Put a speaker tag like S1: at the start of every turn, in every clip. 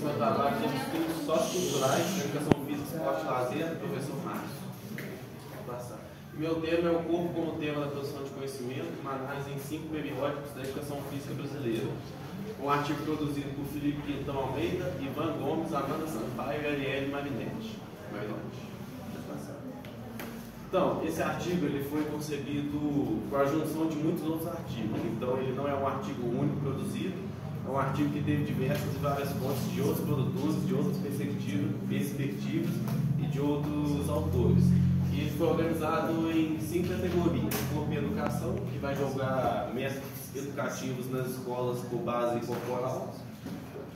S1: esse meu trabalho de estudos socioculturais, educação física, esporte lazer, professor Márcio. Vou passar. Meu tema é o corpo como tema da produção de conhecimento, uma análise em cinco periódicos da educação física brasileira. Um artigo produzido por Felipe Quintão Almeida, Ivan Gomes, Amanda Sampaio e Arielle. Marinetti. Então, esse artigo ele foi concebido com a junção de muitos outros artigos. Então, ele não é um artigo único produzido, é um artigo que teve diversas e várias fontes de outros produtores, de outras perspectivas, perspectivas e de outros autores. E ele foi organizado em cinco categorias. Corpo e Educação, que vai jogar métodos educativos nas escolas com base corporal.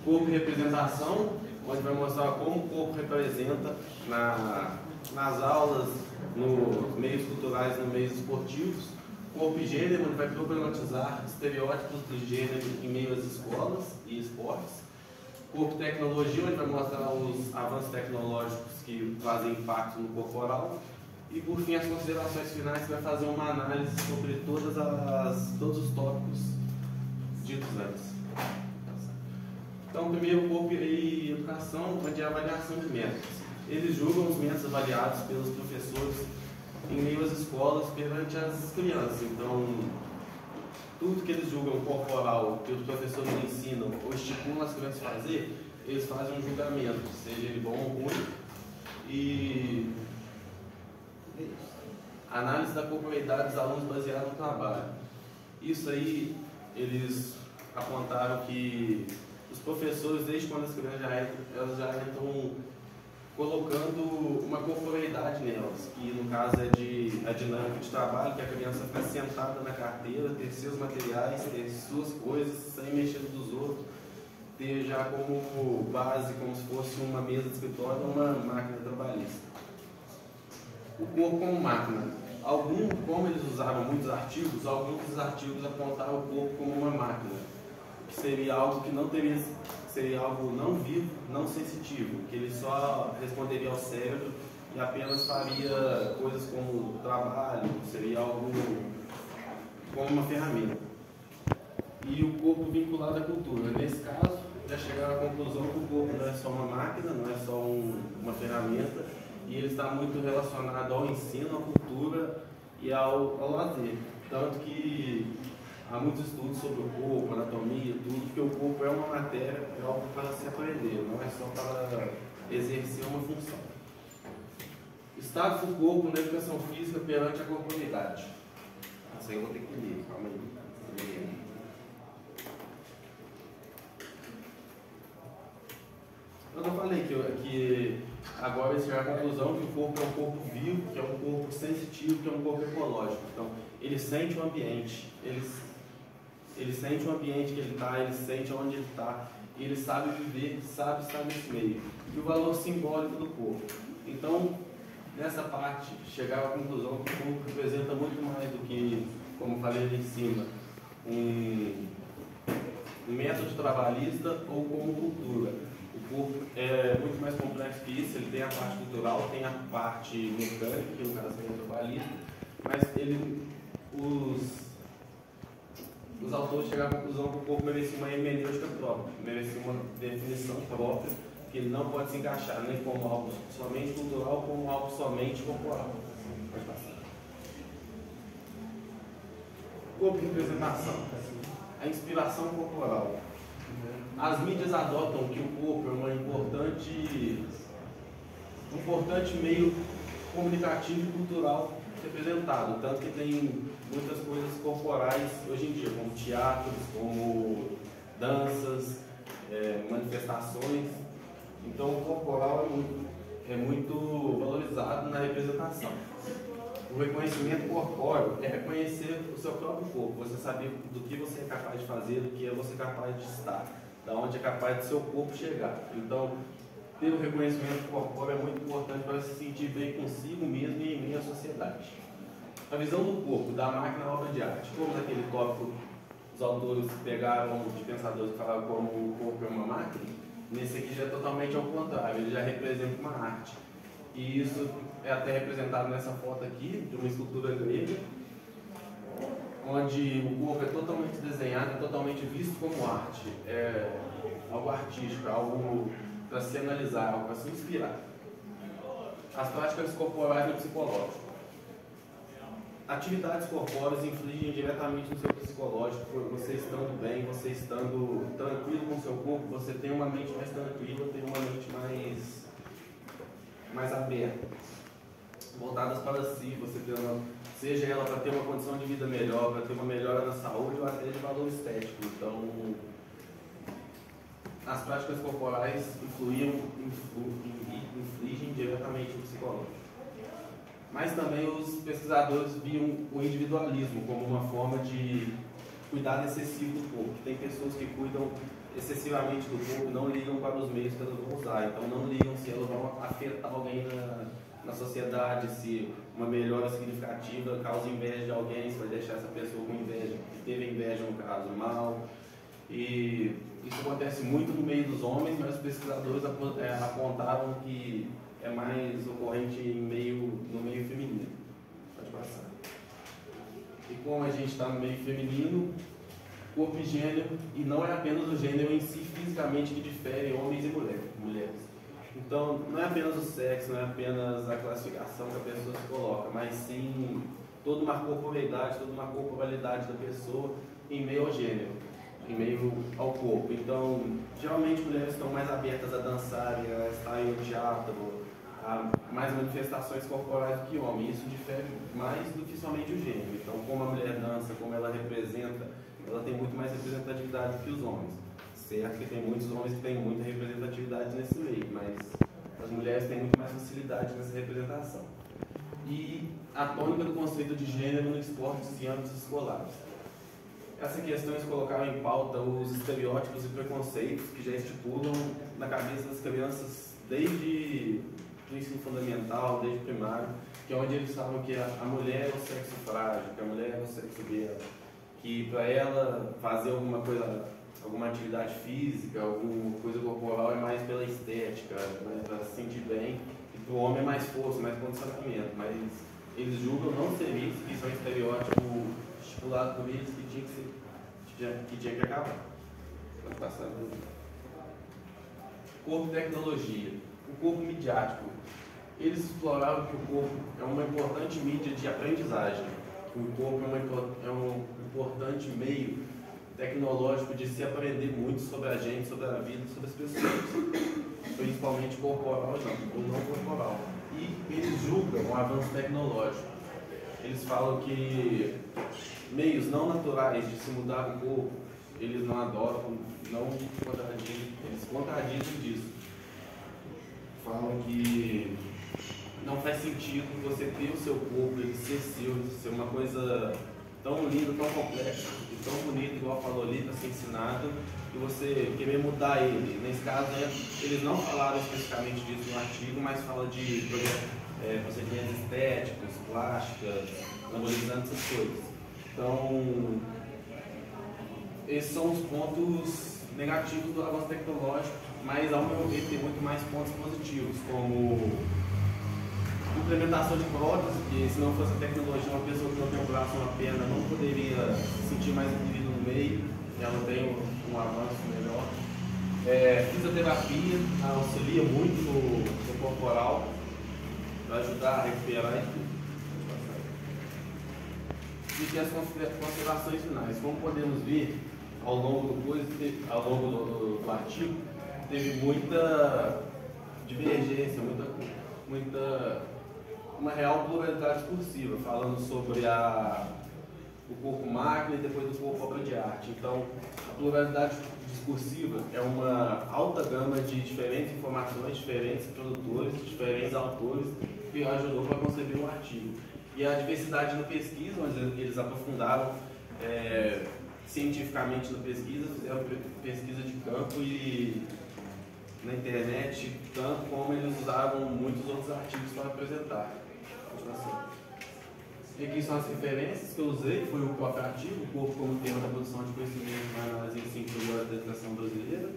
S1: Corpo Representação, onde vai mostrar como o corpo representa na, nas aulas nos meios culturais, nos meios esportivos. Corpo e Gênero, onde vai problematizar estereótipos de gênero em meio às escolas e esportes. Corpo Tecnologia, onde vai mostrar os avanços tecnológicos que fazem impacto no corporal. E por fim, as considerações finais, que vai fazer uma análise sobre todas as, todos os tópicos ditos antes. Então, primeiro, corpo e educação, onde é a avaliação de métodos eles julgam os métodos avaliados pelos professores em meio às escolas perante as crianças. Então, tudo que eles julgam corporal, que os professores ensinam ou estipulam as crianças a fazer, eles fazem um julgamento, seja ele bom ou ruim. E análise da corporeidade dos alunos baseada no trabalho. Isso aí, eles apontaram que os professores, desde quando as crianças já entram, elas já entram colocando uma corporeidade nelas, que no caso é de a dinâmica de trabalho, que a criança fica sentada na carteira, ter seus materiais, ter suas coisas, sem mexer dos outros, ter já como base, como se fosse uma mesa de escritório, uma máquina trabalhista. O corpo como máquina. Algum, como eles usaram muitos artigos, alguns dos artigos apontaram o corpo como uma máquina, que seria algo que não teria seria algo não vivo, não sensitivo, que ele só responderia ao cérebro e apenas faria coisas como trabalho, seria algo como uma ferramenta. E o corpo vinculado à cultura. Nesse caso, já chegaram à conclusão que o corpo não é só uma máquina, não é só um, uma ferramenta, e ele está muito relacionado ao ensino, à cultura e ao, ao lazer. Tanto que há muitos estudos sobre o corpo, anatomia, tudo, porque o corpo é uma matéria, é algo para se aprender, não é só para exercer uma função. Estado do corpo na educação física perante a corporeidade. Isso aí eu vou ter que ler, calma aí. Eu não falei que, que agora eles chegaram à conclusão que o corpo é um corpo vivo, que é um corpo sensitivo, que é um corpo ecológico. Então, ele sente o ambiente, ele ele sente o ambiente que ele está, ele sente onde ele está, ele sabe viver, sabe estar nesse meio. E o valor simbólico do corpo. Então, nessa parte, chegar à conclusão que o corpo representa muito mais do que, como falei ali em cima, um, método trabalhista ou como cultura. O corpo é muito mais complexo que isso, ele tem a parte cultural, tem a parte mecânica, que no caso é trabalhista, mas ele, os os autores chegaram à conclusão que o corpo merecia uma hermenêutica própria, merecia uma definição própria, que ele não pode se encaixar nem como algo somente cultural, como algo somente corporal. Pode passar. Corpo de representação. A inspiração corporal. As mídias adotam que o corpo é uma importante, um importante meio comunicativo e cultural representado, tanto que tem muitas coisas corporais hoje em dia, como teatros, como danças, é, manifestações. Então o corporal é muito, é muito valorizado na representação. O reconhecimento corpóreo é reconhecer o seu próprio corpo, você saber do que você é capaz de fazer, do que você é capaz de estar, da onde é capaz de seu corpo chegar. Então, ter o reconhecimento corpóreo é muito importante para se sentir bem consigo mesmo e em meio à sociedade a visão do corpo, da máquina obra de arte. Como naquele tópico os autores pegaram de pensadores que falavam como o corpo é uma máquina, nesse aqui já é totalmente ao contrário, ele já representa uma arte. E isso é até representado nessa foto aqui, de uma escultura grega, onde o corpo é totalmente desenhado, é totalmente visto como arte. É, algo artístico, algo para se analisar, para se inspirar. As práticas corporais no psicológico. Atividades corpóreas infligem diretamente no seu psicológico, você estando bem, você estando tranquilo com o seu corpo, você tem uma mente mais tranquila, tem uma mente mais, mais aberta, voltadas para si, você tem uma, seja ela para ter uma condição de vida melhor, para ter uma melhora na saúde ou até de valor estético. Então, as práticas corporais influíam, infligem diretamente no psicológico mas também os pesquisadores viam o individualismo como uma forma de cuidado excessivo do corpo. Tem pessoas que cuidam excessivamente do corpo, não ligam para os meios que elas vão usar, então não ligam se elas vão afetar alguém na, na sociedade, se uma melhora significativa causa inveja de alguém, se vai deixar essa pessoa com inveja, que teve inveja no caso, mal. E isso acontece muito no meio dos homens, mas os pesquisadores é, apontaram que é mais ocorrente meio, no meio feminino. Pode passar. E como a gente está no meio feminino, corpo e gênero, e não é apenas o gênero em si fisicamente que difere homens e mulheres. Então, não é apenas o sexo, não é apenas a classificação que a pessoa se coloca, mas sim toda uma corporeidade, toda uma corporalidade da pessoa em meio ao gênero em meio ao corpo. Então, geralmente mulheres estão mais abertas a dançar, a estar em um teatro, a mais manifestações corporais do que homem. Isso difere mais do que somente o gênero. Então, como a mulher dança, como ela representa, ela tem muito mais representatividade que os homens. Certo que tem muitos homens que têm muita representatividade nesse meio, mas as mulheres têm muito mais facilidade nessa representação. E a tônica do conceito de gênero no esportes e âmbitos escolares. Essa questão eles colocaram em pauta os estereótipos e preconceitos que já estipulam na cabeça das crianças desde o ensino fundamental, desde primário, que é onde eles falam que a, mulher é o sexo frágil, que a mulher é o sexo belo, que para ela fazer alguma coisa, alguma atividade física, alguma coisa corporal é mais pela estética, mais para se sentir bem, e para o homem é mais força, mais condicionamento, mas eles julgam não ser isso, que isso é um estereótipo estipulado por eles que tinha que, ser, que tinha que acabar. Pode passar. Corpo tecnologia. O corpo midiático. Eles exploraram que o corpo é uma importante mídia de aprendizagem. Que o corpo é, uma, é um importante meio tecnológico de se aprender muito sobre a gente, sobre a vida, sobre as pessoas. Principalmente corporal ou não corporal. E eles julgam o avanço tecnológico. Eles falam que meios não naturais de se mudar o corpo, eles não adotam, não contradizem, eles contradizem disso. Falam que não faz sentido você ter o seu corpo, ele ser seu, ser uma coisa tão linda, tão complexa e tão bonita, igual falou ali, para ser ensinado, e você querer mudar ele. Nesse caso, né, eles não falaram especificamente disso no artigo, mas fala de é, procedimentos estéticos, plásticas, anabolizando essas coisas. Então, esses são os pontos negativos do avanço tecnológico, mas ao meu ver tem muito mais pontos positivos, como implementação de próteses, que se não fosse a tecnologia, uma pessoa que não tem um braço, uma perna, não poderia se sentir mais indivíduo no meio, ela tem um, um avanço melhor. É, fisioterapia auxilia muito no, no corporal, para ajudar a recuperar e e tem as considerações finais. Como podemos ver, ao longo do, coisa, ao longo do, do artigo, teve muita divergência, muita, muita uma real pluralidade discursiva, falando sobre a, o corpo máquina e depois do corpo obra de arte. Então, a pluralidade discursiva é uma alta gama de diferentes informações, diferentes produtores, diferentes autores que ajudou para conceber um artigo e a diversidade na pesquisa, onde eles aprofundaram é, cientificamente na pesquisa, fizeram pesquisa de campo e na internet, tanto como eles usaram muitos outros artigos para apresentar. E aqui são as referências que eu usei, foi o artigo, o corpo como tema da produção de conhecimento na análise em 5 horas da educação brasileira,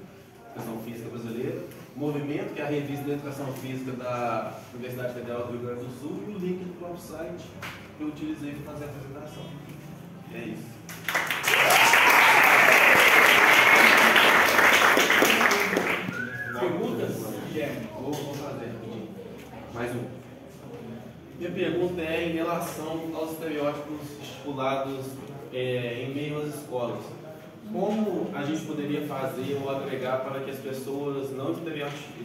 S1: educação física brasileira, Movimento, que é a revista de educação física da Universidade Federal do Rio Grande do Sul, e o link do próprio site que eu utilizei para fazer a apresentação. E é isso. Mais um. Minha pergunta é em relação aos estereótipos estipulados é, em meio às escolas. Como a gente poderia fazer ou agregar para que as pessoas não estereotipem,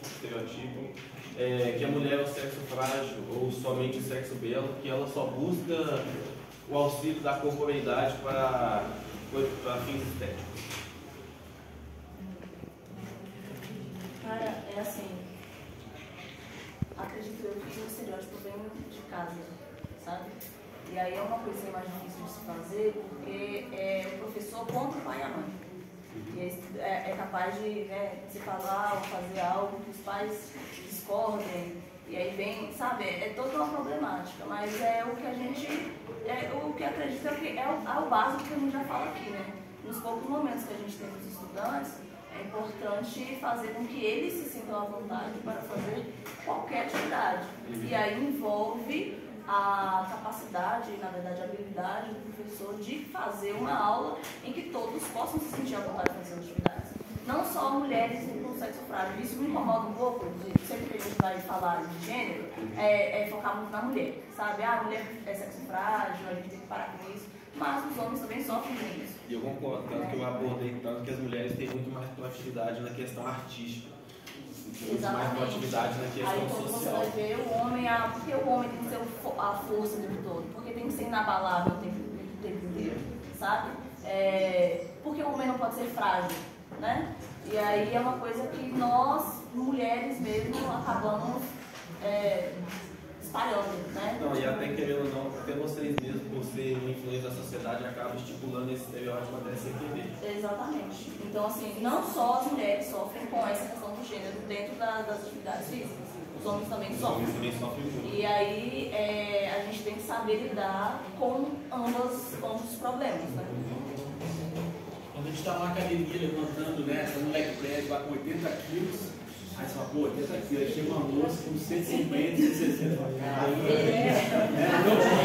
S1: estereotipem é, que a mulher é o sexo frágil ou somente o sexo belo, que ela só busca o auxílio da corporeidade para, para fins estéticos?
S2: Cara, é assim. Acredito eu que o estereótipo vem de casa, sabe? E aí é uma coisa mais difícil de se fazer porque é o professor contra o pai e a mãe. E é, é capaz de né, se falar ou fazer algo que os pais discordem. E aí vem, sabe, é toda uma problemática, mas é o que a gente, é o que acredita que é o, é o básico que a gente já fala aqui, né? Nos poucos momentos que a gente tem com os estudantes, é importante fazer com que eles se sintam à vontade para fazer qualquer atividade. E aí envolve a capacidade, na verdade a habilidade do professor de fazer uma aula em que todos possam se sentir à vontade de fazer atividades. Não só mulheres com sexo frágil. Isso me incomoda um pouco, sempre que a gente vai falar de gênero, é, é focar muito na mulher, sabe? Ah, a mulher é sexo frágil, a gente tem que parar com isso. Mas os homens também sofrem com isso.
S1: E eu concordo, tanto é. que eu abordei tanto que as mulheres têm muito mais proatividade na questão artística
S2: Exatamente. mais proatividade
S1: na questão Aí,
S2: social. Você vai ver o homem, a, porque o homem tem que ser a força o tempo todo, porque tem que ser inabalável o tempo, o tempo inteiro, sabe? É, porque o homem não pode ser frágil, né? E aí é uma coisa que nós, mulheres mesmo, acabamos é, espalhando, né?
S1: Não, e até querendo ou não, até vocês mesmos, por serem uma influência da sociedade, acabam estipulando esse estereótipo até sem querer.
S2: Exatamente. Então, assim, não só as mulheres sofrem com essa questão do gênero dentro da, das atividades físicas, os homens também sofrem.
S1: Os homens também sofrem muito.
S2: E aí é, a gente tem que saber lidar com ambos, ambos os problemas, né?
S3: Quando a gente está na academia levantando, né, essa moleque lá com 80 quilos, Aí você fala, pô, tenta aqui, aí chega uma moça com 150, 160, caramba.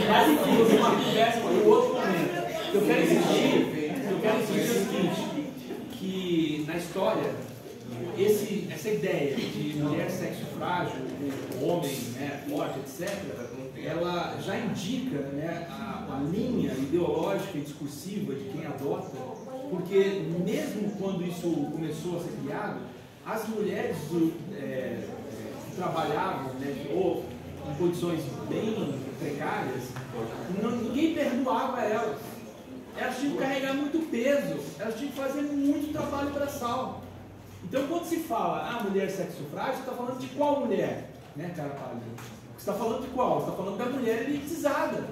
S3: Mas enfim, você uma conversa para o outro momento. Eu quero exigir, eu quero exigir o seguinte, que na história, esse, essa ideia de mulher sexo frágil, homem né, forte, etc., ela já indica né, a, a linha ideológica e discursiva de quem adota, porque mesmo quando isso começou a ser criado, as mulheres do, é, que trabalhavam, né, ou em condições bem precárias, não, ninguém perdoava elas. Elas tinham que carregar muito peso, elas tinham que fazer muito trabalho braçal. Então, quando se fala, ah, mulher sexo frágil, está falando de qual mulher? Né, cara Você está falando de qual? Você está falando da mulher elitizada.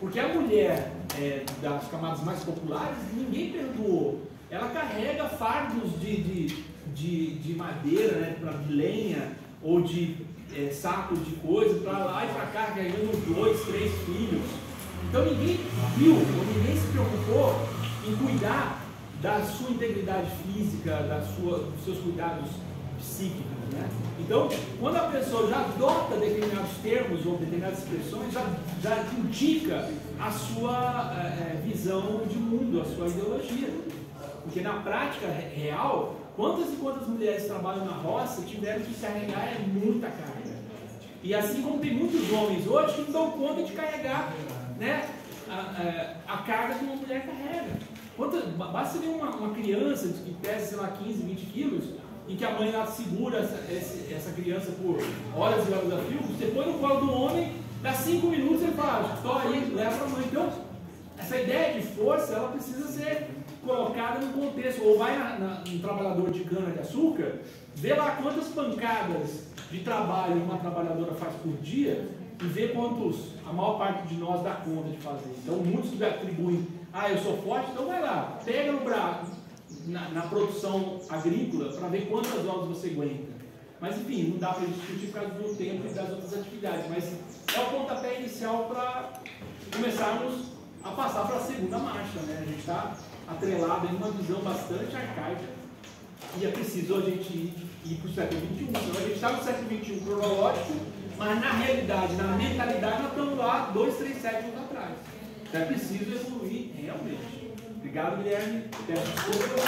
S3: Porque a mulher é, das camadas mais populares, ninguém perdoou ela carrega fardos de, de, de, de madeira, né, para lenha ou de é, sacos de coisa para lá e para cá, carregando dois, três filhos. Então ninguém viu, ninguém se preocupou em cuidar da sua integridade física, da sua, dos seus cuidados psíquicos. Né? Então, quando a pessoa já adota determinados termos ou determinadas expressões, já, já indica a sua é, visão de mundo, a sua ideologia. Porque na prática real, quantas e quantas mulheres trabalham na roça tiveram que carregar é muita carga. E assim como tem muitos homens hoje que não dão conta de carregar né, a, a, a carga que uma mulher carrega. Basta ver uma, uma, criança que pesa, sei lá, 15, 20 quilos, em que a mãe lá segura essa, essa criança por horas e horas a fio, você põe no colo do homem, dá 5 minutos ele fala, estou aí, leva a mãe. Então, essa ideia de força, ela precisa ser colocada no contexto. Ou vai na, na, no trabalhador de cana-de-açúcar, vê lá quantas pancadas de trabalho uma trabalhadora faz por dia e vê quantos a maior parte de nós dá conta de fazer. Então, muitos atribuem, ah, eu sou forte, então vai lá, pega no braço, na, na produção agrícola, para ver quantas horas você aguenta. Mas, enfim, não dá para discutir por causa do tempo e das outras atividades. Mas é o pontapé inicial para começarmos a passar para a segunda marcha. Né? A gente está atrelado em uma visão bastante arcaica e é preciso a gente ir, para o século XXI. Então a gente está no século XXI cronológico, mas na realidade, na mentalidade, nós estamos lá dois, três séculos atrás. Então é preciso evoluir realmente. Obrigado, Guilherme. Peço desculpa.